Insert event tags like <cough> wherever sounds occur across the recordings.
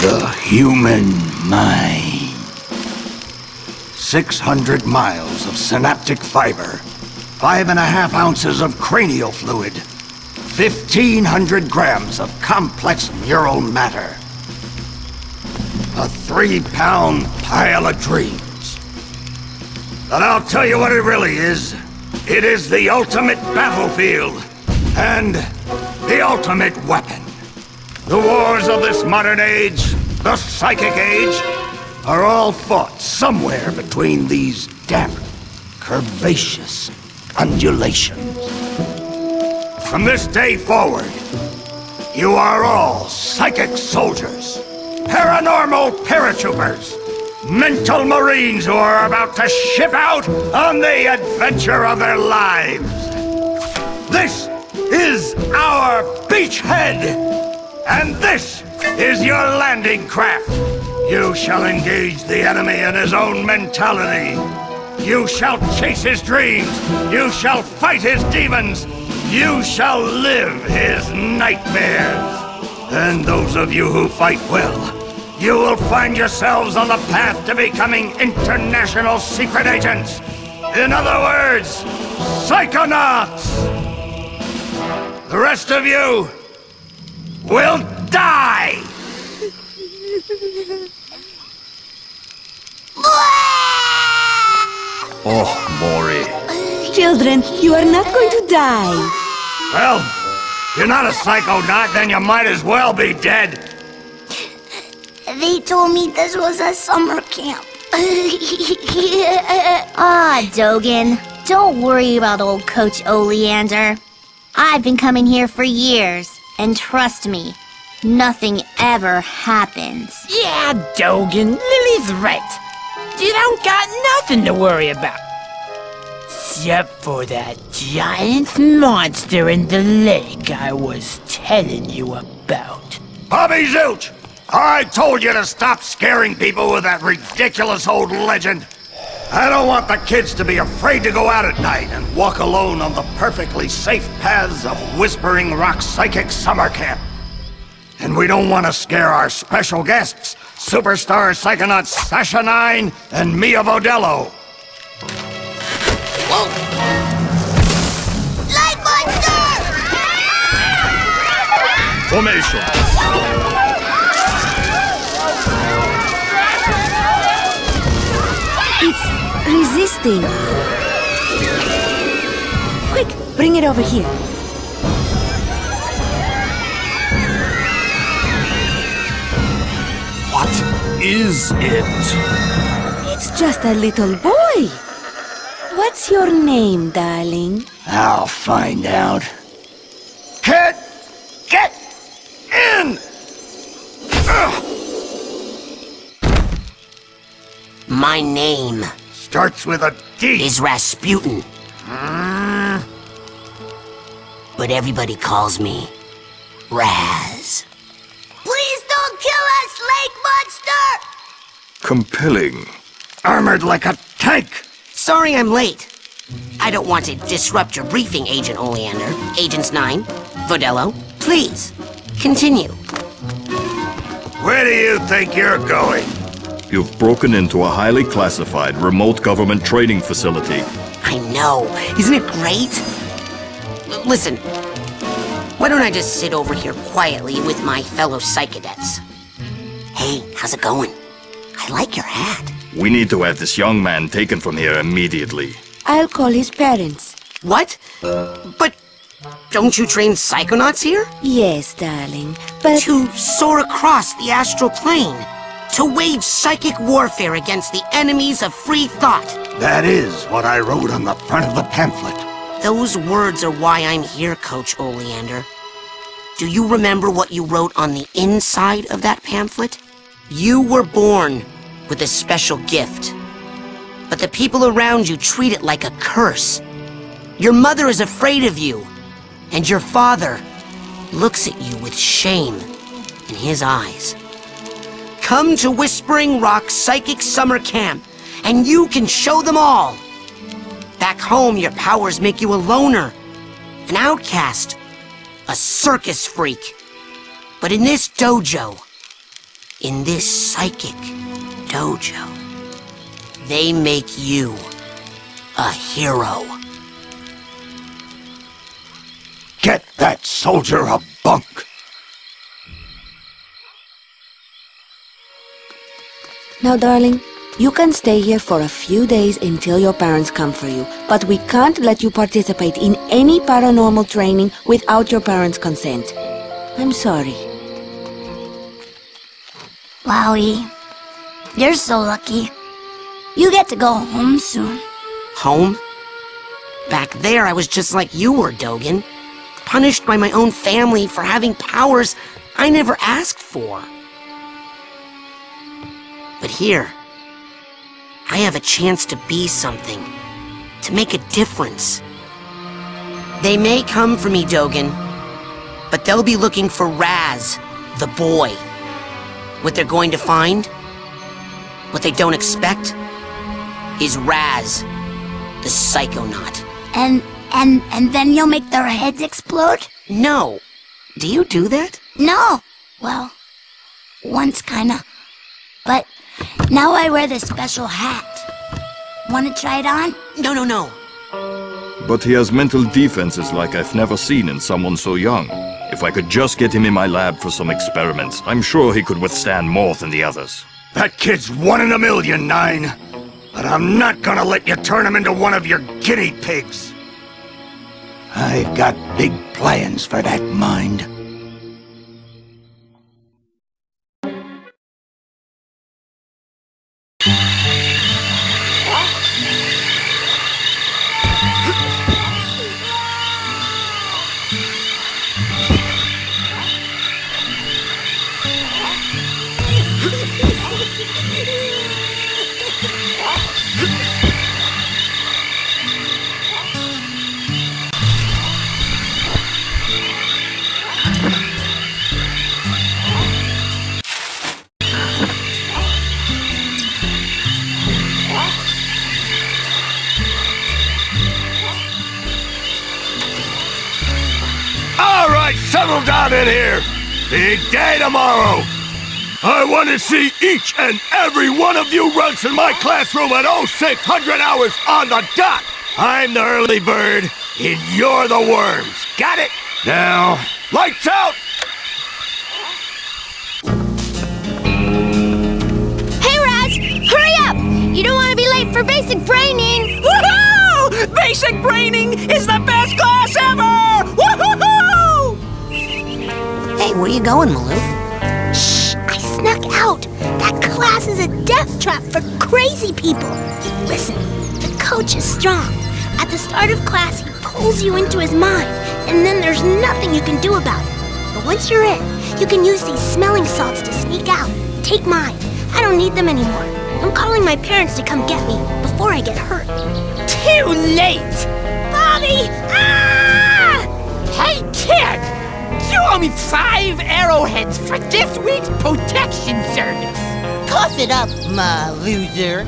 The human mind. 600 miles of synaptic fiber. Five and a half ounces of cranial fluid. 1,500 grams of complex neural matter. A three-pound pile of dreams. But I'll tell you what it really is. It is the ultimate battlefield. And the ultimate weapon. The wars of this modern age, the psychic age, are all fought somewhere between these damp, curvaceous undulations. From this day forward, you are all psychic soldiers, paranormal paratroopers, mental marines who are about to ship out on the adventure of their lives. This is our beachhead! And this is your landing craft. You shall engage the enemy in his own mentality. You shall chase his dreams. You shall fight his demons. You shall live his nightmares. And those of you who fight well, you will find yourselves on the path to becoming international secret agents. In other words, psychonauts! The rest of you will die! <laughs> Oh, Mori. Children, you are not going to die. Well, if you're not a psychonaut, then you might as well be dead. They told me this was a summer camp. <laughs> ah, Dogen. Don't worry about old Coach Oleander. I've been coming here for years, and trust me, nothing ever happens. Yeah, Dogen, Lili's right. You don't got nothing to worry about. Except for that giant monster in the lake I was telling you about. Bobby Zilch! I told you to stop scaring people with that ridiculous old legend. I don't want the kids to be afraid to go out at night and walk alone on the perfectly safe paths of Whispering Rock Psychic Summer Camp. And we don't want to scare our special guests, superstar psychonauts Sasha Nein and Milla Vodello. Light monster! Formation. It's resisting. Quick, bring it over here. What is it? It's just a little boy. What's your name, darling? I'll find out. Kid, get in! Ugh, My name starts with a D. is Rasputin. Hmm. But everybody calls me Raz. Please don't kill us, Lake Monster! Compelling. Armored like a tank. Sorry I'm late. I don't want to disrupt your briefing, Agent Oleander. Agents Nein, Vodello, please, continue. Where do you think you're going? You've broken into a highly classified remote government training facility. I know. Isn't it great? L- Listen, why don't I just sit over here quietly with my fellow psychedets? Hey, how's it going? I like your hat. We need to have this young man taken from here immediately. I'll call his parents. What? But don't you train psychonauts here? Yes, darling, but To soar across the astral plane. To wage psychic warfare against the enemies of free thought. That is what I wrote on the front of the pamphlet. Those words are why I'm here, Coach Oleander. Do you remember what you wrote on the inside of that pamphlet? You were born with a special gift. But the people around you treat it like a curse. Your mother is afraid of you. And your father looks at you with shame in his eyes. Come to Whispering Rock Psychic Summer Camp, and you can show them all. Back home, your powers make you a loner, an outcast, a circus freak. But in this dojo, in this psychic dojo, they make you a hero. Get that soldier a bunk. Now, darling, you can stay here for a few days until your parents come for you, but we can't let you participate in any paranormal training without your parents' consent. I'm sorry. Wowie, you're so lucky. You get to go home soon. Home? Back there, I was just like you were, Dogen. Punished by my own family for having powers I never asked for. But here, I have a chance to be something, to make a difference. They may come for me, Dogen, but they'll be looking for Raz, the boy. What they're going to find, what they don't expect, is Raz, the psychonaut. And and and then you'll make their heads explode? No. Do you do that? No. Well, once kinda. But now I wear this special hat. Wanna try it on? No, no, no. But he has mental defenses like I've never seen in someone so young. If I could just get him in my lab for some experiments, I'm sure he could withstand more than the others. That kid's one in a million, Nein. But I'm not gonna let you turn him into one of your guinea pigs. I've got big plans for that mind. Big day tomorrow. I want to see each and every one of you runs in my classroom at 0600 hours on the dot. I'm the early bird, and you're the worms. Got it? Now, lights out! Hey Raz! Hurry up! You don't wanna be late for basic braining! Woohoo! Basic braining is the best class ever! Where are you going, Maloof? Shh! I snuck out! That class is a death trap for crazy people! Listen, the coach is strong. At the start of class, he pulls you into his mind, and then there's nothing you can do about it. But once you're in, you can use these smelling salts to sneak out. Take mine. I don't need them anymore. I'm calling my parents to come get me before I get hurt. Too late! Me five arrowheads for this week's protection service. Cough it up, my loser,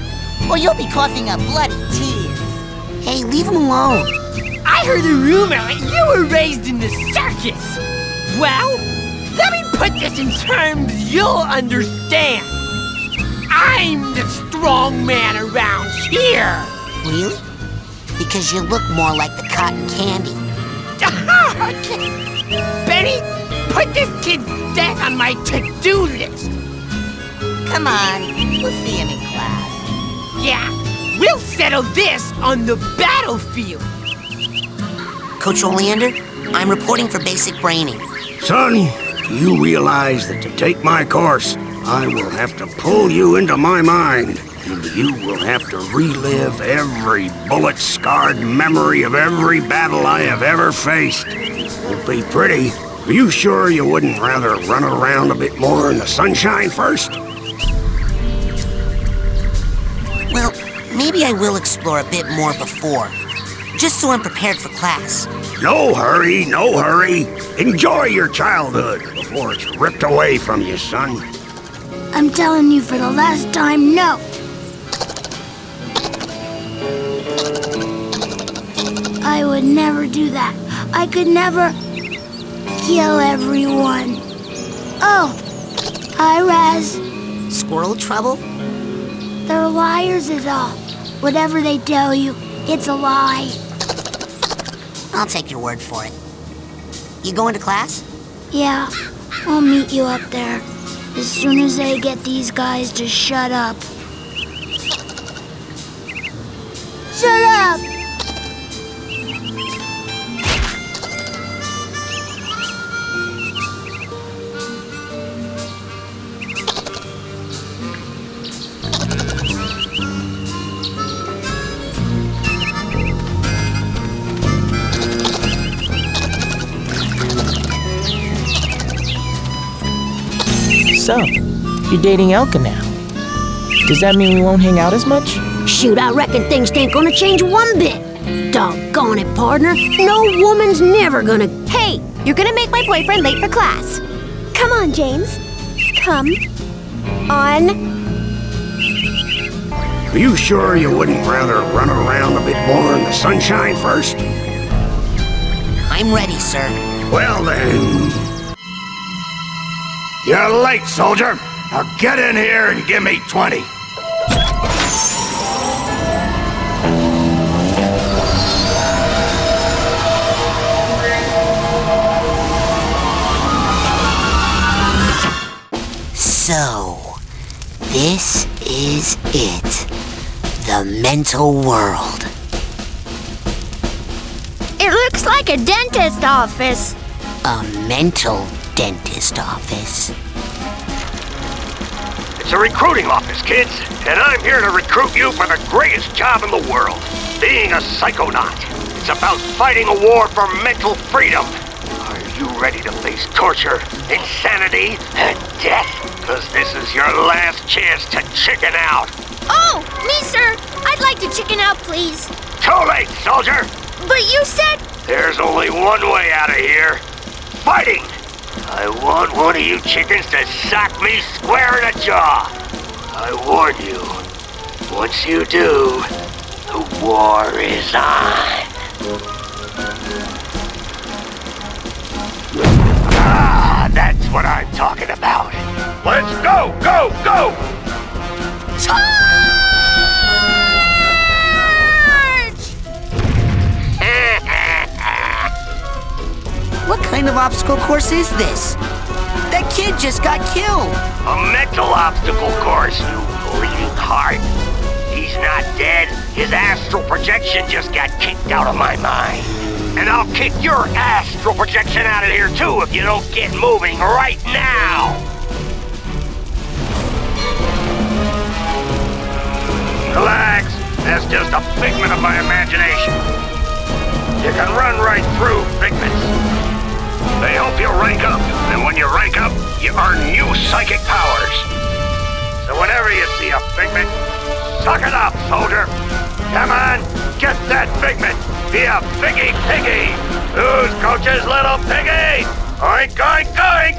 or you'll be coughing up bloody tears. Hey, leave him alone. I heard a rumor that you were raised in the circus. Well, let me put this in terms you'll understand. I'm the strong man around here. Really? Because you look more like the cotton candy. <laughs> Benny, put this kid's death on my to-do list. Come on, we'll see him in class. Yeah, we'll settle this on the battlefield. Coach Oleander, I'm reporting for basic braining. Son, do you realize that to take my course, I will have to pull you into my mind, and you will have to relive every bullet-scarred memory of every battle I have ever faced. It won't be pretty. Are you sure you wouldn't rather run around a bit more in the sunshine first? Well, maybe I will explore a bit more before, just so I'm prepared for class. No hurry, no hurry. Enjoy your childhood before it's ripped away from you, son. I'm telling you for the last time, no. I would never do that. I could never kill everyone. Oh, Hi, Raz. Squirrel trouble? They're liars is all. Whatever they tell you, it's a lie. I'll take your word for it. You going to class? Yeah, I'll meet you up there. As soon as they get these guys to shut up. So, you're dating Elka now. Does that mean we won't hang out as much? Shoot, I reckon things ain't gonna change one bit. Doggone it, partner. No woman's never gonna. Hey, you're gonna make my boyfriend late for class. Come on, James. Come. On. Are you sure you wouldn't rather run around a bit more in the sunshine first? I'm ready, sir. Well then. You're late, soldier. Now get in here and give me 20. So, this is it. The mental world. It looks like a dentist office. A mental dentist office. It's a recruiting office, kids, and I'm here to recruit you for the greatest job in the world being a psychonaut. It's about fighting a war for mental freedom. Are you ready to face torture, insanity, and death? Because this is your last chance to chicken out. Oh, me, sir. I'd like to chicken out, please. Too late, soldier! But you said. There's only one way out of here fighting! I want one of you chickens to sock me square in the jaw. I warn you, once you do, the war is on. Ah, that's what I'm talking about. Let's go, go, go! What kind of obstacle course is this? That kid just got killed. A mental obstacle course, you bleeding heart. He's not dead. His astral projection just got kicked out of my mind. And I'll kick your astral projection out of here too if you don't get moving right now. Relax. That's just a figment of my imagination. You can run right through figments. They help you rank up, and when you rank up, you earn new psychic powers. So whenever you see a figment, suck it up, soldier. Come on, get that figment. Be a piggy piggy. Who's Coach's little piggy? Oink, oink, oink.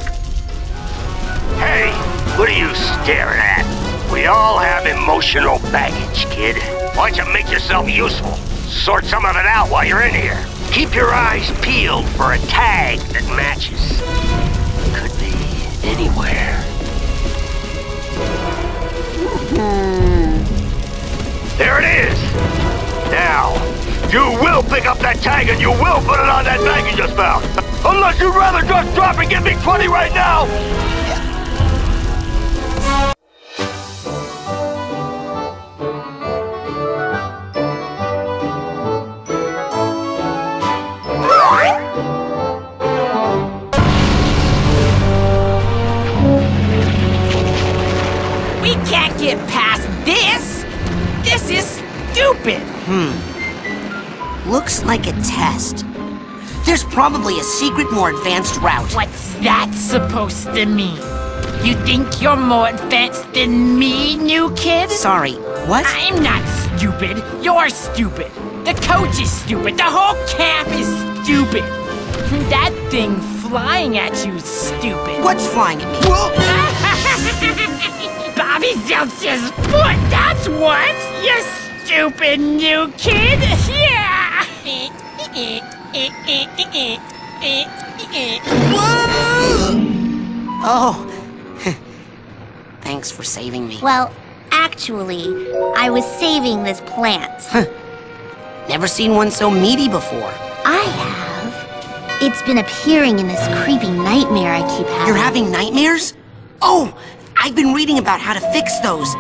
Hey, what are you staring at? We all have emotional baggage, kid. Why don't you make yourself useful? Sort some of it out while you're in here. Keep your eyes peeled for a tag that matches. Could be anywhere. Hmm. There it is! Now, you will pick up that tag and you will put it on that bag you just found. Unless you'd rather just drop and give me 20 right now! Like a test. There's probably a secret, more advanced route. What's that supposed to mean? You think you're more advanced than me, new kid? Sorry, what? I'm not stupid. You're stupid. The coach is stupid. The whole camp is stupid. That thing flying at you is stupid. What's flying at me? <laughs> Bobby Zilch's foot, that's what! You stupid new kid! <laughs> <laughs> Oh, <laughs> Thanks for saving me. Well, actually, I was saving this plant. <laughs> Never seen one so meaty before. I have. It's been appearing in this creepy nightmare I keep having. You're having nightmares? Oh, I've been reading about how to fix those.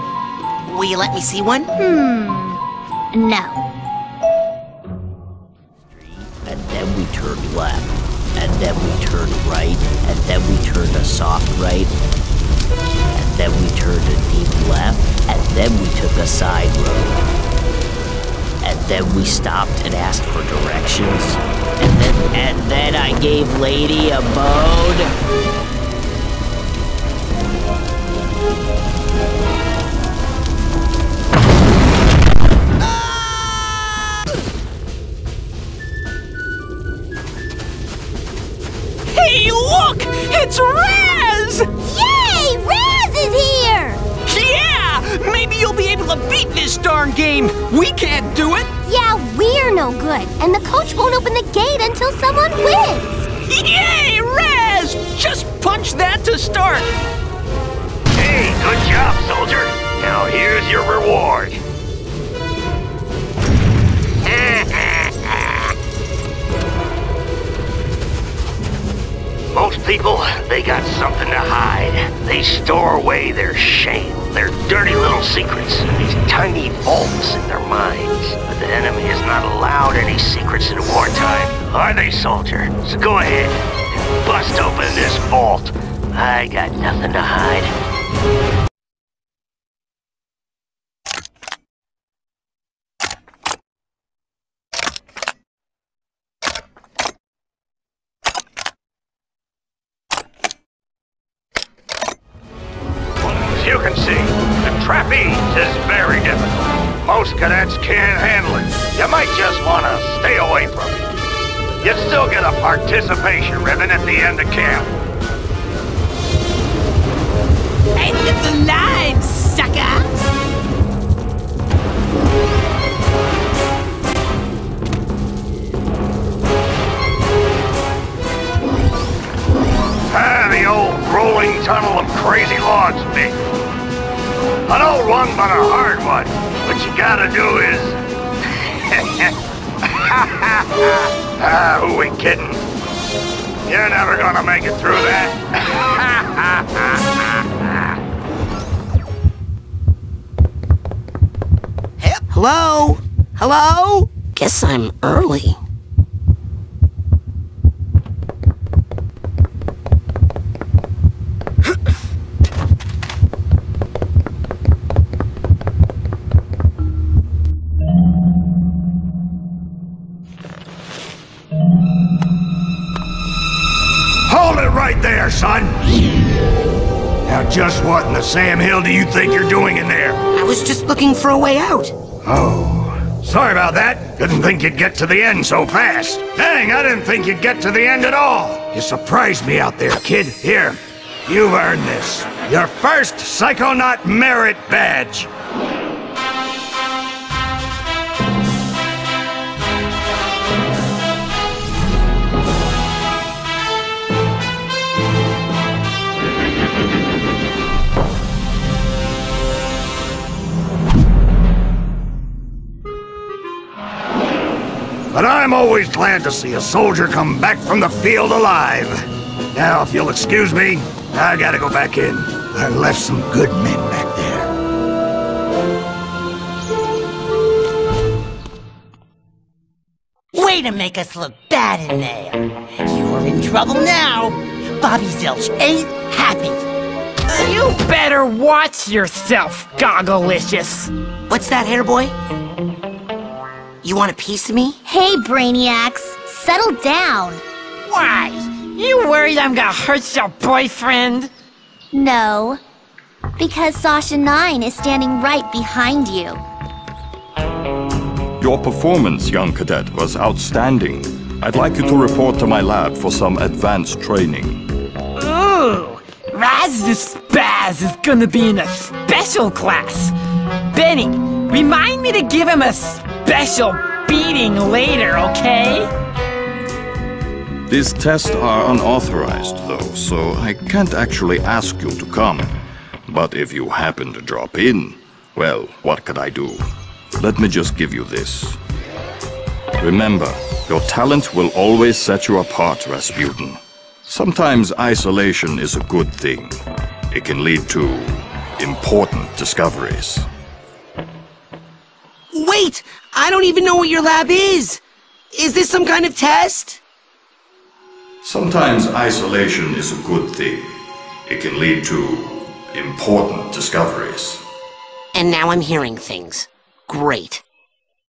Will you let me see one? Hmm. No. And then we turned left, and then we turned right, and then we turned a soft right, and then we turned a deep left, and then we took a side road. And then we stopped and asked for directions. And then and then I gave Lady a bone. It's Raz! Yay! Raz is here! Yeah! Maybe you'll be able to beat this darn game. We can't do it. Yeah, we're no good, and the coach won't open the gate until someone wins. Yay, Raz! Just punch that to start. Hey, good job, soldier. Now here's your reward. Most people, they got something to hide. They store away their shame, their dirty little secrets, these tiny vaults in their minds. But the enemy is not allowed any secrets in wartime, are they, soldier? So go ahead and bust open this vault. I got nothing to hide. Most cadets can't handle it. You might just want to stay away from it. You still get a participation ribbon at the end of camp. End of the line, sucker! Ah, the old rolling tunnel of crazy logs, Vic. An old one, but a hard one. What you gotta do is... ah, <laughs> who we kidding? You're never gonna make it through that. <laughs> Hello? Hello? Guess I'm early. Son. Now, just what in the Sam Hill do you think you're doing in there? I was just looking for a way out. Oh, sorry about that. Didn't think you'd get to the end so fast. Dang, I didn't think you'd get to the end at all. You surprised me out there, kid. Here, you've earned this. Your first Psychonaut Merit Badge. But I'm always glad to see a soldier come back from the field alive. Now, if you'll excuse me, I gotta go back in. I left some good men back there. Way to make us look bad in there. You are in trouble now. Bobby Zilch ain't happy. You better watch yourself, Gogglelicious. What's that, hair boy? You want a piece of me? Hey, Brainiacs, settle down. Why? You worried I'm gonna hurt your boyfriend? No, because Sasha Nein is standing right behind you. Your performance, young cadet, was outstanding. I'd like you to report to my lab for some advanced training. Ooh, Raz the Spaz is gonna be in a special class. Benny, remind me to give him a special beating later, okay? These tests are unauthorized, though, so I can't actually ask you to come. But if you happen to drop in, well, what could I do? Let me just give you this. Remember, your talent will always set you apart, Rasputin. Sometimes isolation is a good thing. It can lead to important discoveries. Wait! I don't even know what your lab is! Is this some kind of test? Sometimes isolation is a good thing. It can lead to important discoveries. And now I'm hearing things. Great.